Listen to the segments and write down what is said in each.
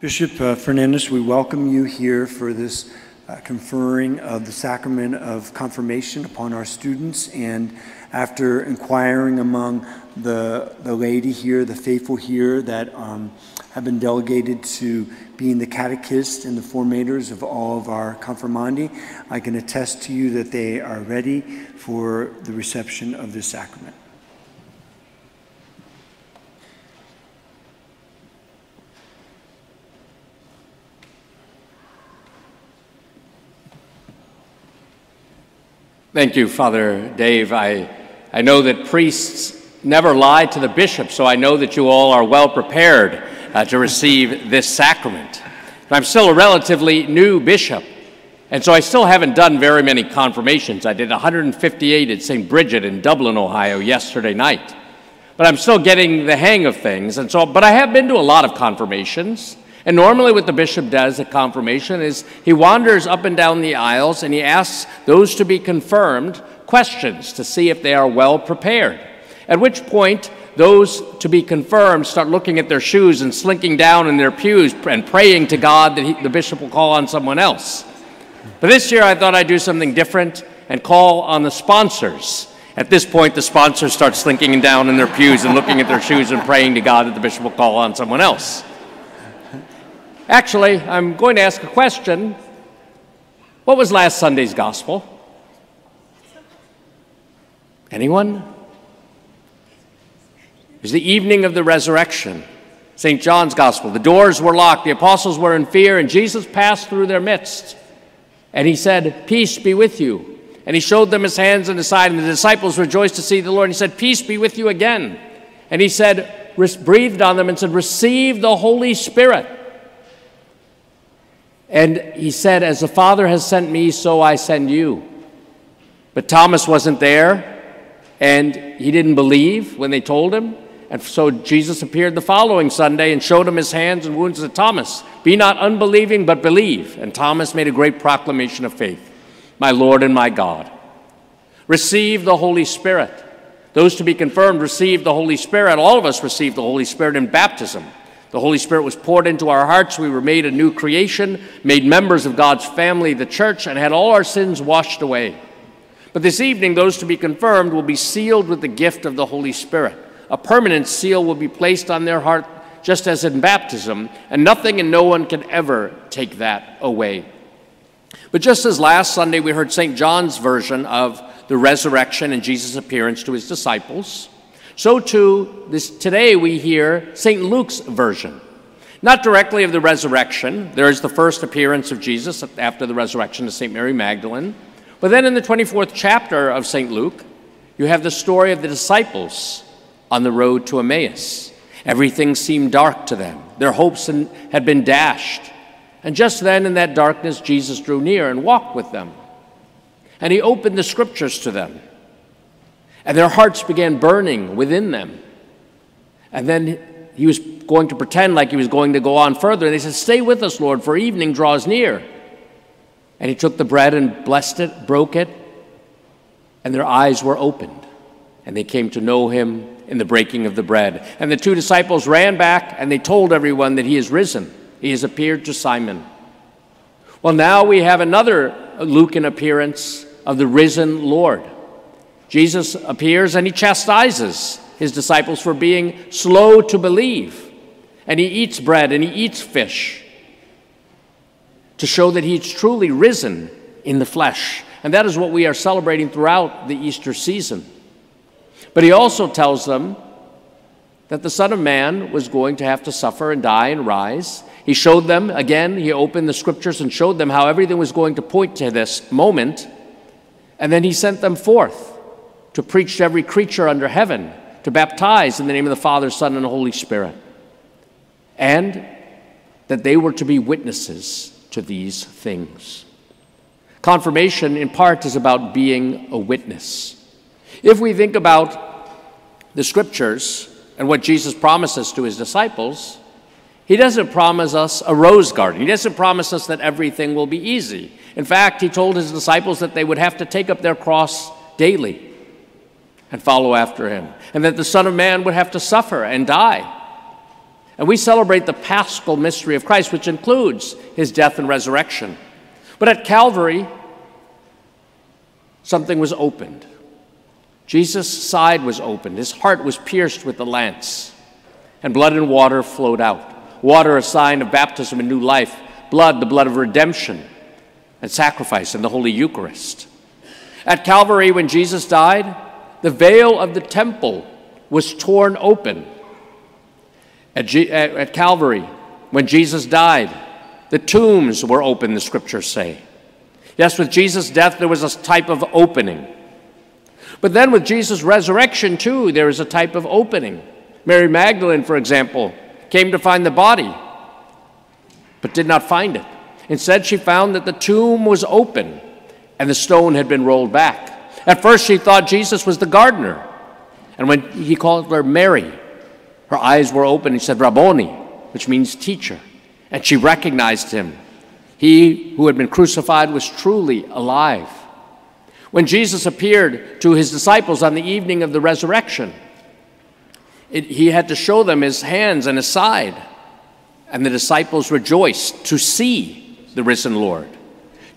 Bishop uh, Fernandes, we welcome you here for this uh, conferring of the sacrament of confirmation upon our students. And after inquiring among the, the laity here, the faithful here that um, have been delegated to being the catechists and the formators of all of our confirmandi, I can attest to you that they are ready for the reception of this sacrament. Thank you, Father Dave. I, I know that priests never lie to the bishop, so I know that you all are well prepared uh, to receive this sacrament. But I'm still a relatively new bishop, and so I still haven't done very many confirmations. I did 158 at St. Bridget in Dublin, Ohio, yesterday night. But I'm still getting the hang of things, and so, but I have been to a lot of confirmations. And normally, what the bishop does at confirmation is he wanders up and down the aisles and he asks those to be confirmed questions to see if they are well prepared. At which point, those to be confirmed start looking at their shoes and slinking down in their pews and praying to God that he, the bishop will call on someone else. But this year, I thought I'd do something different and call on the sponsors. At this point, the sponsors start slinking down in their pews and looking at their shoes and praying to God that the bishop will call on someone else. Actually, I'm going to ask a question. What was last Sunday's gospel? Anyone? It was the evening of the resurrection. St. John's gospel. The doors were locked, the apostles were in fear, and Jesus passed through their midst. And he said, Peace be with you. And he showed them his hands and his side, and the disciples rejoiced to see the Lord. And he said, Peace be with you again. And he said, breathed on them and said, Receive the Holy Spirit. And he said, As the Father has sent me, so I send you. But Thomas wasn't there, and he didn't believe when they told him. And so Jesus appeared the following Sunday and showed him his hands and wounds to Thomas. Be not unbelieving, but believe. And Thomas made a great proclamation of faith My Lord and my God. Receive the Holy Spirit. Those to be confirmed receive the Holy Spirit. All of us receive the Holy Spirit in baptism. The Holy Spirit was poured into our hearts. We were made a new creation, made members of God's family, the church, and had all our sins washed away. But this evening, those to be confirmed will be sealed with the gift of the Holy Spirit. A permanent seal will be placed on their heart, just as in baptism, and nothing and no one can ever take that away. But just as last Sunday we heard St. John's version of the resurrection and Jesus' appearance to his disciples, so too, this, today we hear St. Luke's version. Not directly of the resurrection, there is the first appearance of Jesus after the resurrection to St. Mary Magdalene. But then in the 24th chapter of St. Luke, you have the story of the disciples on the road to Emmaus. Everything seemed dark to them, their hopes had been dashed. And just then, in that darkness, Jesus drew near and walked with them. And he opened the scriptures to them. And their hearts began burning within them. And then he was going to pretend like he was going to go on further. And they said, Stay with us, Lord, for evening draws near. And he took the bread and blessed it, broke it, and their eyes were opened. And they came to know him in the breaking of the bread. And the two disciples ran back and they told everyone that he is risen. He has appeared to Simon. Well, now we have another Lucan appearance of the risen Lord. Jesus appears and he chastises his disciples for being slow to believe. And he eats bread and he eats fish to show that he's truly risen in the flesh. And that is what we are celebrating throughout the Easter season. But he also tells them that the Son of Man was going to have to suffer and die and rise. He showed them, again, he opened the scriptures and showed them how everything was going to point to this moment. And then he sent them forth to preach to every creature under heaven, to baptize in the name of the Father, Son, and Holy Spirit, and that they were to be witnesses to these things. Confirmation, in part, is about being a witness. If we think about the scriptures and what Jesus promises to his disciples, he doesn't promise us a rose garden. He doesn't promise us that everything will be easy. In fact, he told his disciples that they would have to take up their cross daily and follow after him, and that the Son of Man would have to suffer and die. And we celebrate the paschal mystery of Christ, which includes his death and resurrection. But at Calvary, something was opened. Jesus' side was opened, his heart was pierced with the lance, and blood and water flowed out. Water, a sign of baptism and new life, blood, the blood of redemption and sacrifice in the Holy Eucharist. At Calvary, when Jesus died, the veil of the temple was torn open. At, G- at, Calvary, when Jesus died, the tombs were open, the scriptures say. Yes, with Jesus' death, there was a type of opening. But then with Jesus' resurrection, too, there is a type of opening. Mary Magdalene, for example, came to find the body, but did not find it. Instead, she found that the tomb was open and the stone had been rolled back. At first, she thought Jesus was the gardener. And when he called her Mary, her eyes were open. He said, Rabboni, which means teacher. And she recognized him. He who had been crucified was truly alive. When Jesus appeared to his disciples on the evening of the resurrection, it, he had to show them his hands and his side. And the disciples rejoiced to see the risen Lord.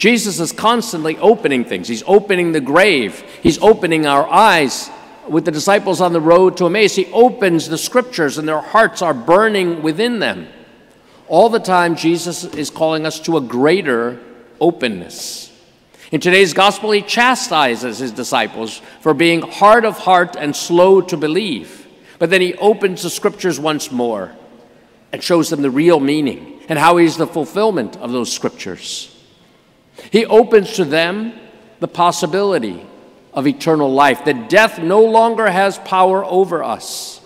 Jesus is constantly opening things. He's opening the grave, He's opening our eyes. With the disciples on the road to Emmaus, He opens the scriptures and their hearts are burning within them. All the time, Jesus is calling us to a greater openness. In today's gospel, He chastises His disciples for being hard of heart and slow to believe. But then He opens the scriptures once more and shows them the real meaning and how He's the fulfillment of those scriptures. He opens to them the possibility of eternal life, that death no longer has power over us.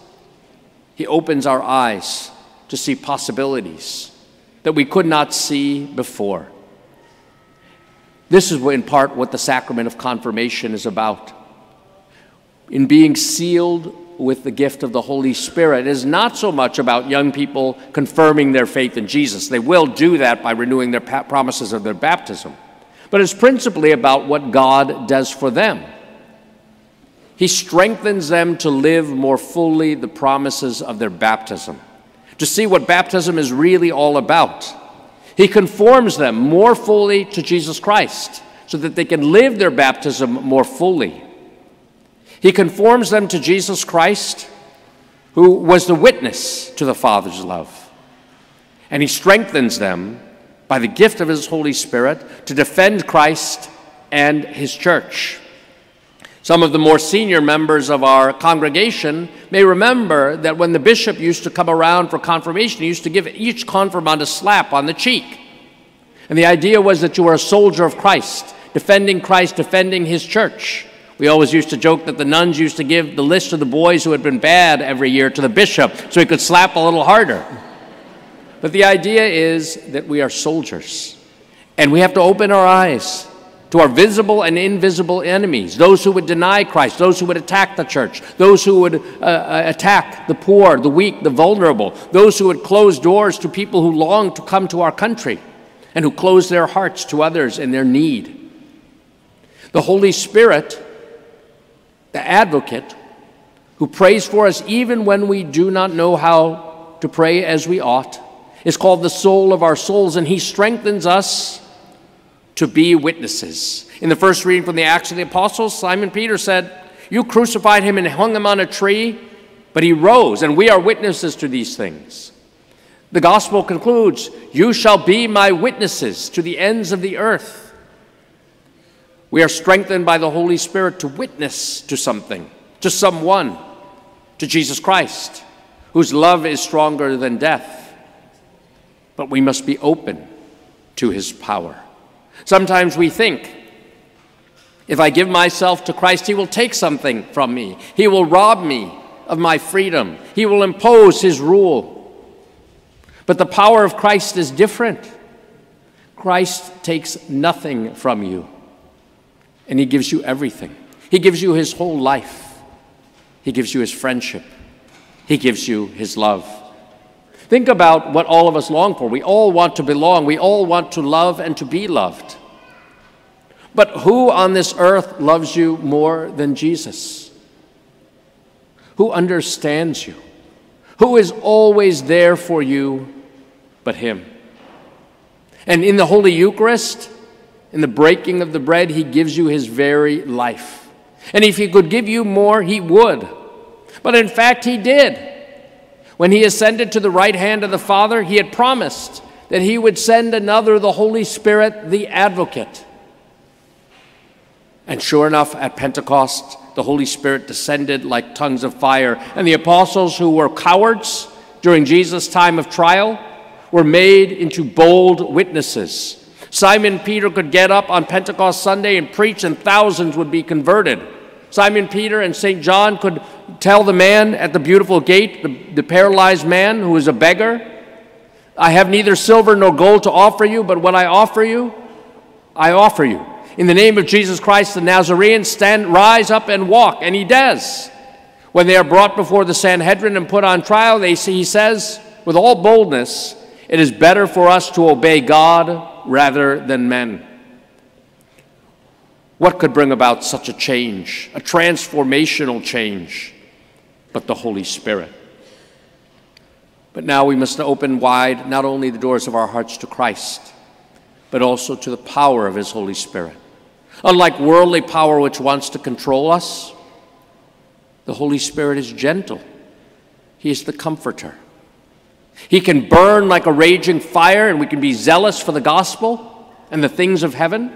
He opens our eyes to see possibilities that we could not see before. This is in part what the sacrament of confirmation is about. In being sealed with the gift of the Holy Spirit is not so much about young people confirming their faith in Jesus. They will do that by renewing their promises of their baptism but it's principally about what God does for them. He strengthens them to live more fully the promises of their baptism, to see what baptism is really all about. He conforms them more fully to Jesus Christ so that they can live their baptism more fully. He conforms them to Jesus Christ, who was the witness to the Father's love. And he strengthens them by the gift of His Holy Spirit to defend Christ and His church. Some of the more senior members of our congregation may remember that when the bishop used to come around for confirmation, he used to give each confirmand a slap on the cheek. And the idea was that you were a soldier of Christ, defending Christ, defending his church. We always used to joke that the nuns used to give the list of the boys who had been bad every year to the bishop so he could slap a little harder. But the idea is that we are soldiers, and we have to open our eyes to our visible and invisible enemies those who would deny Christ, those who would attack the church, those who would uh, uh, attack the poor, the weak, the vulnerable, those who would close doors to people who long to come to our country and who close their hearts to others in their need. The Holy Spirit, the advocate, who prays for us even when we do not know how to pray as we ought is called the soul of our souls, and he strengthens us to be witnesses. In the first reading from the Acts of the Apostles, Simon Peter said, You crucified him and hung him on a tree, but he rose, and we are witnesses to these things. The gospel concludes, You shall be my witnesses to the ends of the earth. We are strengthened by the Holy Spirit to witness to something, to someone, to Jesus Christ, whose love is stronger than death but we must be open to his power. Sometimes we think, if I give myself to Christ, he will take something from me, he will rob me of my freedom, he will impose his rule. But the power of Christ is different. Christ takes nothing from you, and he gives you everything. He gives you his whole life, he gives you his friendship, he gives you his love. Think about what all of us long for. We all want to belong, we all want to love and to be loved. But who on this earth loves you more than Jesus? Who understands you? Who is always there for you but Him? And in the Holy Eucharist, in the breaking of the bread, He gives you His very life. And if He could give you more, He would. But in fact, He did. When He ascended to the right hand of the Father, He had promised that He would send another, the Holy Spirit, the advocate. And sure enough, at Pentecost, the Holy Spirit descended like tongues of fire. And the apostles who were cowards during Jesus' time of trial were made into bold witnesses. Simon Peter could get up on Pentecost Sunday and preach, and thousands would be converted. Simon Peter and St. John could tell the man at the beautiful gate, the, the paralyzed man who was a beggar, I have neither silver nor gold to offer you, but what I offer you, I offer you. In the name of Jesus Christ the Nazarene, stand, rise up and walk. And he does. When they are brought before the Sanhedrin and put on trial, they, see, he says with all boldness, It is better for us to obey God rather than men. What could bring about such a change, a transformational change, but the Holy Spirit? But now we must open wide not only the doors of our hearts to Christ, but also to the power of His Holy Spirit. Unlike worldly power, which wants to control us, the Holy Spirit is gentle. He is the comforter. He can burn like a raging fire, and we can be zealous for the gospel and the things of heaven.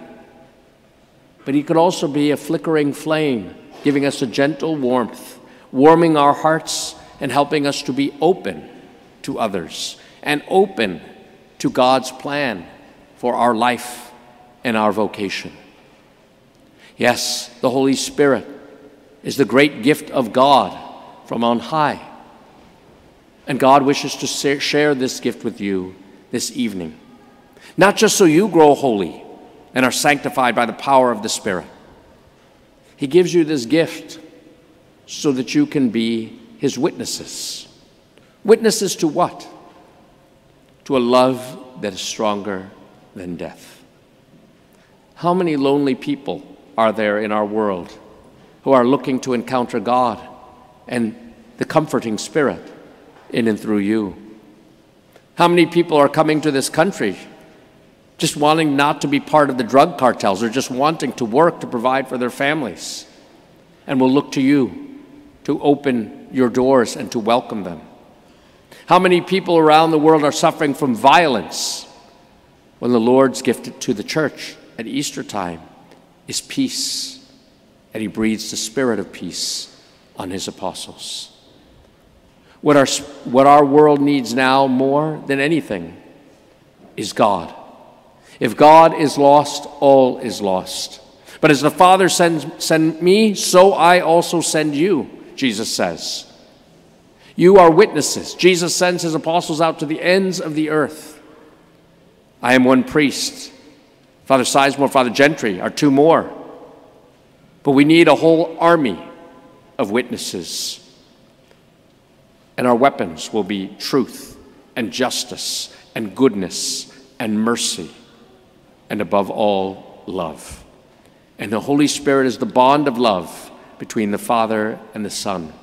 But He could also be a flickering flame, giving us a gentle warmth, warming our hearts and helping us to be open to others and open to God's plan for our life and our vocation. Yes, the Holy Spirit is the great gift of God from on high. And God wishes to share this gift with you this evening. Not just so you grow holy and are sanctified by the power of the Spirit. He gives you this gift so that you can be His witnesses. Witnesses to what? To a love that is stronger than death. How many lonely people are there in our world who are looking to encounter God and the comforting Spirit in and through you? How many people are coming to this country just wanting not to be part of the drug cartels or just wanting to work to provide for their families and will look to you to open your doors and to welcome them? How many people around the world are suffering from violence when the Lord's gift to the church at Easter time is peace, and he breathes the spirit of peace on his apostles. What our, what our world needs now more than anything is God. If God is lost, all is lost. But as the Father sends send me, so I also send you, Jesus says. You are witnesses. Jesus sends his apostles out to the ends of the earth. I am one priest. Father Sizemore, Father Gentry are two more. But we need a whole army of witnesses. And our weapons will be truth and justice and goodness and mercy, and above all, love. And the Holy Spirit is the bond of love between the Father and the Son.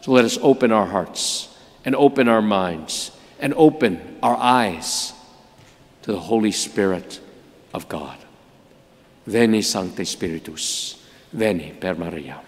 So let us open our hearts and open our minds and open our eyes to the Holy Spirit of God. Veni Sancte Spiritus, veni per Maria.